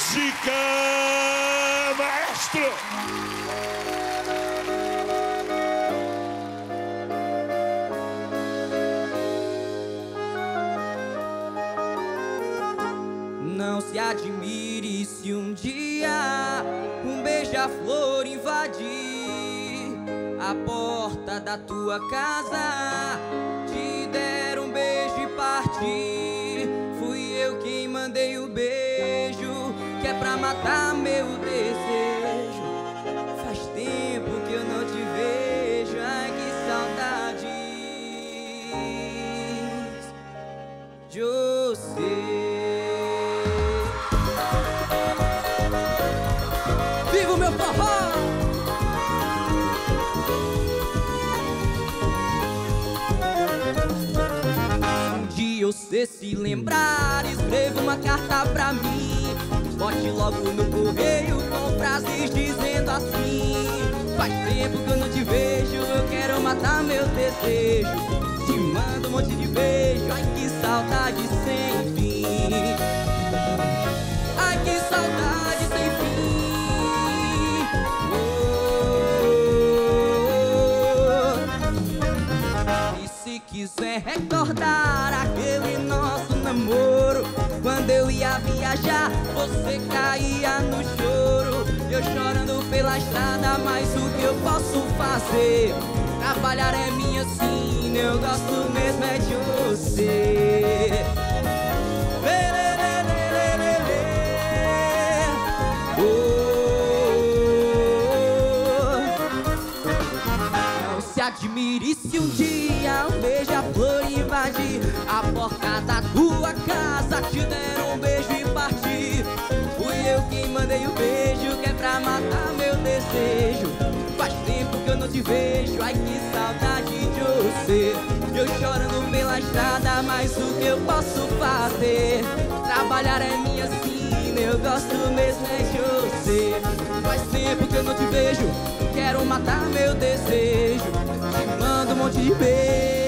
música, maestro! Não se admire se um dia um beija-flor invadir a porta da tua casa, pra matar meu desejo. Faz tempo que eu não te vejo, ai que saudades de você. Viva o meu forró! Um dia você se lembrar, escreva uma carta pra mim. Bote logo no correio com frases dizendo assim: Faz tempo que eu não te vejo, eu quero matar meu desejo. Te mando um monte de beijo, ai que saudade sem fim. Ai que saudade sem fim. E se quiser recordar aquele nosso namoro, quando eu ia viajar, você caía no choro. Eu chorando pela estrada, mas o que eu posso fazer? Trabalhar é minha sina, eu gosto mesmo é de você. Oh. Não se admire se um dia desejo. Faz tempo que eu não te vejo, ai que saudade de você. Eu chorando pela estrada, mas o que eu posso fazer? Trabalhar é minha sina, eu gosto mesmo é de você. Faz tempo que eu não te vejo, quero matar meu desejo. Te mando um monte de beijo.